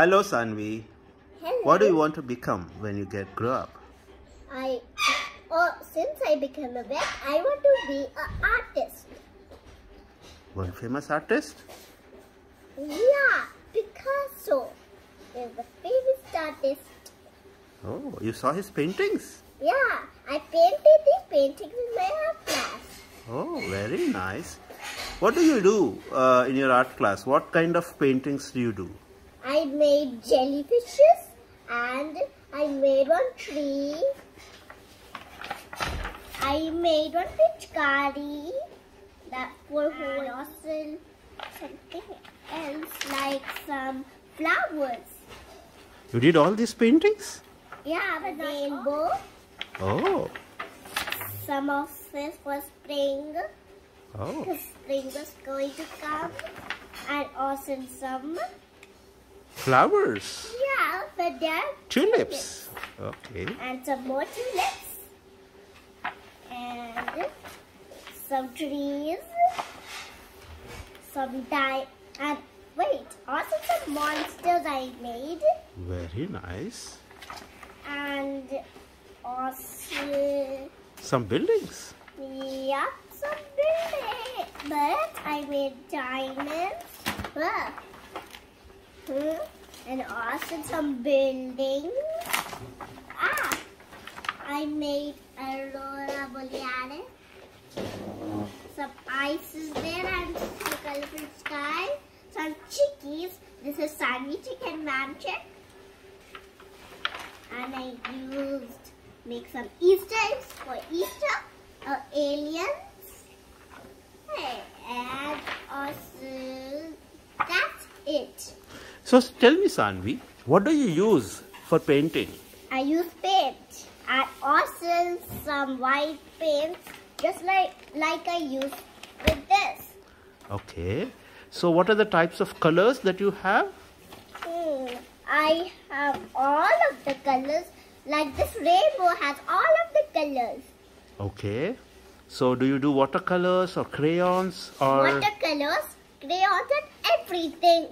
Hello, Sanvi. Hello. What do you want to become when you get grow up? I, oh, since I became a vet, I want to be an artist. One famous artist? Yeah, Picasso is the famous artist. Oh, you saw his paintings? Yeah, I painted these paintings in my art class. Oh, very nice. What do you do uh, in your art class? What kind of paintings do you do? I made jellyfishes and I made one tree. I made one fish pitchkari that for whole something else like some flowers. You did all these paintings? Yeah, the rainbow. Oh, Some of this was spring. oh, The spring was going to come. And also some, flowers, yeah, but there are tulips. Okay. and some more tulips and some trees some di and wait also some monsters I made Very nice. and also Some buildings. yeah some building but I made diamonds Huh. Hmm. and also some buildings ah I made Aurora Borealis. Some ice is there and the colorful sky. Some chickies. This is Sunny Chicken Ma'am Chick. And I used make some Easter eggs for Easter. Uh, aliens. Hey, and also that's it. So tell me, Sanvi, what do you use for painting? I use paint I also some white paints just like like I use with this. Okay. So what are the types of colors that you have? Hmm. I have all of the colors like this rainbow has all of the colors. Okay. So do you do watercolors or crayons or Watercolors, crayons and everything.